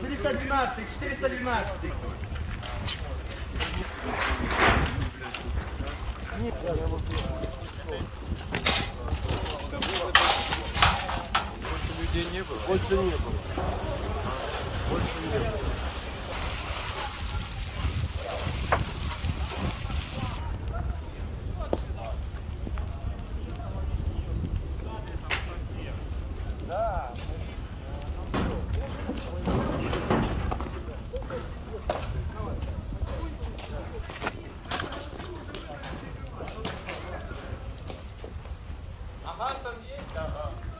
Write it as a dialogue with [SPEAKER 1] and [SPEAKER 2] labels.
[SPEAKER 1] 412, 412.
[SPEAKER 2] Больше людей не было?
[SPEAKER 1] Больше не было. Больше не было. Avanti, andieta.